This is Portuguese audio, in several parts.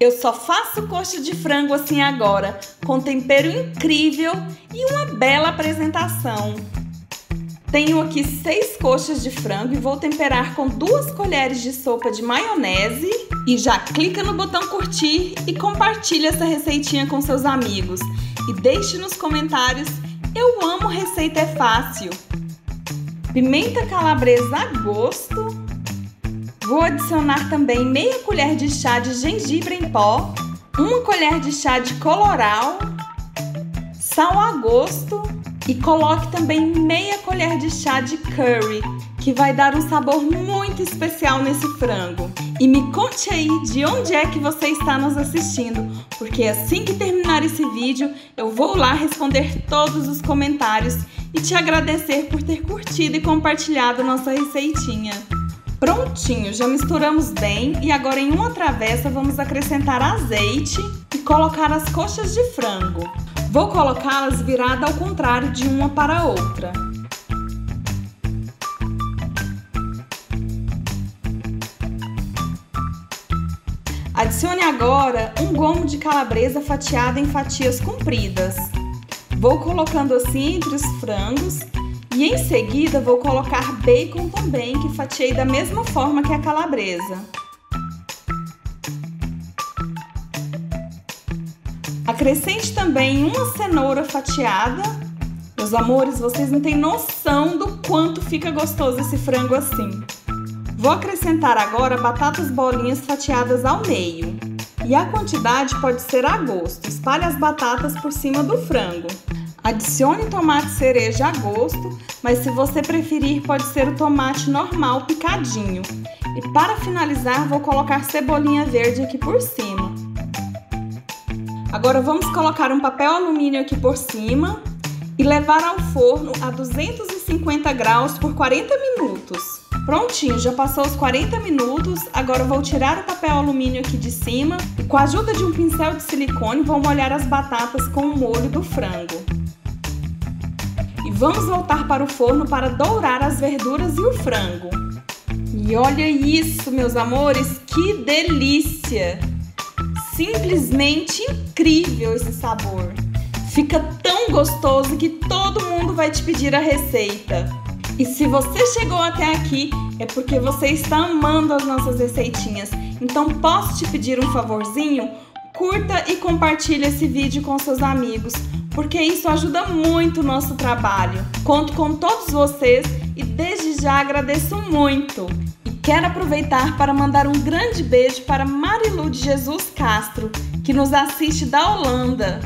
Eu só faço coxa de frango assim agora, com tempero incrível e uma bela apresentação. Tenho aqui seis coxas de frango e vou temperar com duas colheres de sopa de maionese. E já clica no botão curtir e compartilha essa receitinha com seus amigos. E deixe nos comentários, eu amo receita é fácil. Pimenta calabresa a gosto Vou adicionar também meia colher de chá de gengibre em pó, uma colher de chá de coloral, sal a gosto e coloque também meia colher de chá de curry, que vai dar um sabor muito especial nesse frango. E me conte aí de onde é que você está nos assistindo, porque assim que terminar esse vídeo, eu vou lá responder todos os comentários e te agradecer por ter curtido e compartilhado nossa receitinha. Prontinho, já misturamos bem e agora em uma travessa vamos acrescentar azeite e colocar as coxas de frango. Vou colocá-las viradas ao contrário de uma para a outra. Adicione agora um gomo de calabresa fatiado em fatias compridas. Vou colocando assim entre os frangos e em seguida vou colocar bacon também, que fatiei da mesma forma que a calabresa. Acrescente também uma cenoura fatiada. Meus amores, vocês não têm noção do quanto fica gostoso esse frango assim. Vou acrescentar agora batatas bolinhas fatiadas ao meio. E a quantidade pode ser a gosto. Espalhe as batatas por cima do frango. Adicione tomate cereja a gosto, mas se você preferir, pode ser o tomate normal picadinho. E para finalizar, vou colocar cebolinha verde aqui por cima. Agora vamos colocar um papel alumínio aqui por cima e levar ao forno a 250 graus por 40 minutos. Prontinho, já passou os 40 minutos, agora vou tirar o papel alumínio aqui de cima e com a ajuda de um pincel de silicone vou molhar as batatas com o molho do frango. E vamos voltar para o forno para dourar as verduras e o frango. E olha isso, meus amores, que delícia! Simplesmente incrível esse sabor. Fica tão gostoso que todo mundo vai te pedir a receita. E se você chegou até aqui, é porque você está amando as nossas receitinhas. Então posso te pedir um favorzinho? Curta e compartilhe esse vídeo com seus amigos porque isso ajuda muito o nosso trabalho. Conto com todos vocês e desde já agradeço muito. E quero aproveitar para mandar um grande beijo para Marilu de Jesus Castro, que nos assiste da Holanda,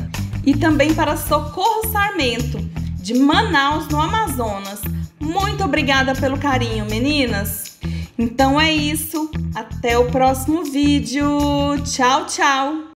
e também para Socorro Sarmento, de Manaus, no Amazonas. Muito obrigada pelo carinho, meninas! Então é isso, até o próximo vídeo. Tchau, tchau!